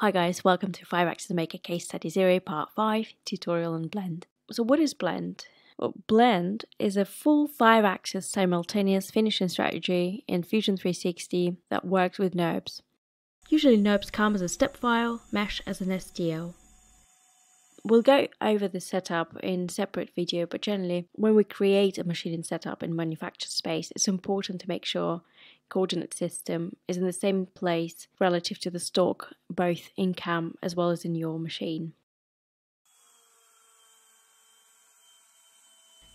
Hi guys, welcome to 5-Axis Maker Case Study 0 Part 5 Tutorial on Blend. So what is Blend? Well, Blend is a full 5-axis simultaneous finishing strategy in Fusion 360 that works with NURBS. Usually NURBS come as a step file, mesh as an STL. We'll go over the setup in separate video, but generally when we create a machining setup in manufactured space, it's important to make sure coordinate system is in the same place relative to the stock, both in CAM as well as in your machine.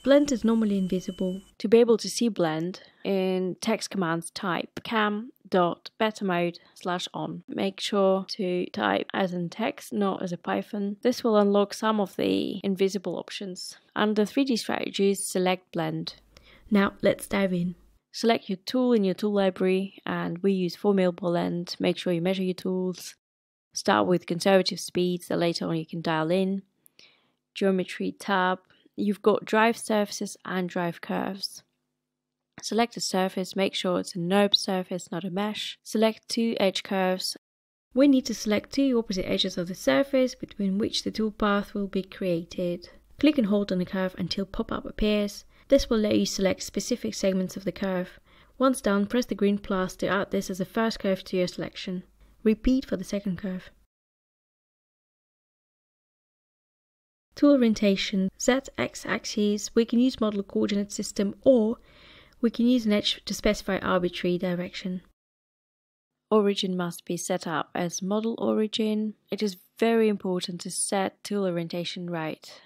Blend is normally invisible. To be able to see blend in text commands type cam dot beta mode slash on. Make sure to type as in text, not as a Python. This will unlock some of the invisible options. Under 3D strategies, select blend. Now let's dive in. Select your tool in your tool library and we use formula ball end. Make sure you measure your tools. Start with conservative speeds that later on you can dial in. Geometry tab, you've got drive surfaces and drive curves. Select a surface, make sure it's a NURB surface, not a mesh. Select two edge curves. We need to select two opposite edges of the surface between which the toolpath will be created. Click and hold on the curve until pop-up appears. This will let you select specific segments of the curve. Once done, press the green plus to add this as a first curve to your selection. Repeat for the second curve. Tool orientation, Z, X axes, we can use model coordinate system or we can use an edge to specify arbitrary direction. Origin must be set up as model origin. It is very important to set tool orientation right.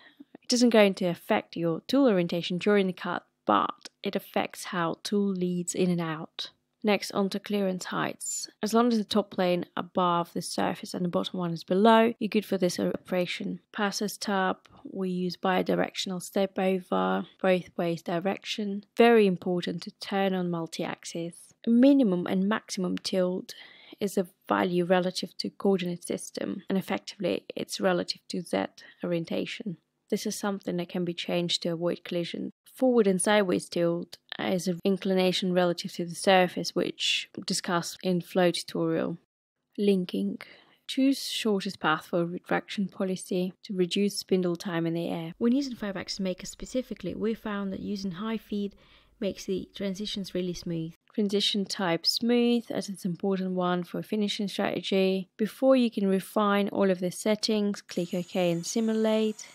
It isn't going to affect your tool orientation during the cut, but it affects how tool leads in and out. Next, onto clearance heights. As long as the top plane above the surface and the bottom one is below, you're good for this operation. Passes tab, we use bidirectional step over, both ways direction. Very important to turn on multi-axis. Minimum and maximum tilt is a value relative to coordinate system and effectively it's relative to Z orientation. This is something that can be changed to avoid collision. Forward and sideways tilt is an inclination relative to the surface, which discussed in flow tutorial. Linking. Choose shortest path for retraction policy to reduce spindle time in the air. When using 5-axis maker specifically, we found that using high feed makes the transitions really smooth. Transition type smooth as it's an important one for finishing strategy. Before you can refine all of the settings, click OK and simulate.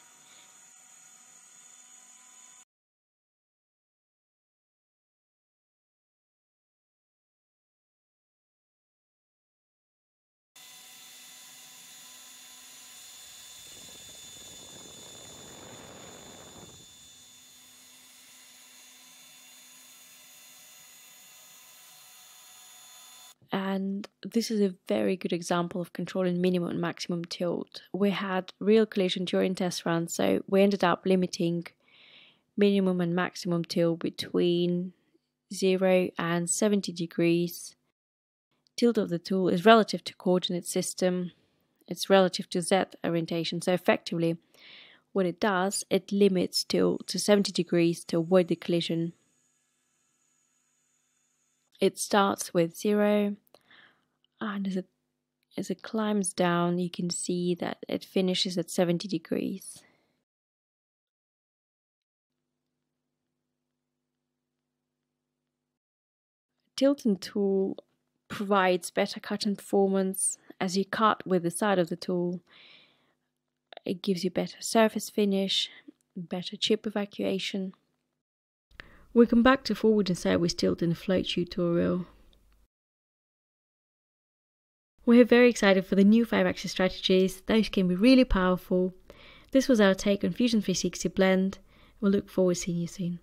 And this is a very good example of controlling minimum and maximum tilt. We had real collision during test run, so we ended up limiting minimum and maximum tilt between 0 and 70 degrees. Tilt of the tool is relative to coordinate system, it's relative to Z orientation, so effectively what it does, it limits tilt to 70 degrees to avoid the collision it starts with zero and as it as it climbs down you can see that it finishes at 70 degrees. Tilting tool provides better cutting performance. As you cut with the side of the tool it gives you better surface finish better chip evacuation we come back to forward and sideways tilt in the flow tutorial. We're very excited for the new 5-axis strategies, those can be really powerful. This was our take on Fusion 360 Blend. We'll look forward to seeing you soon.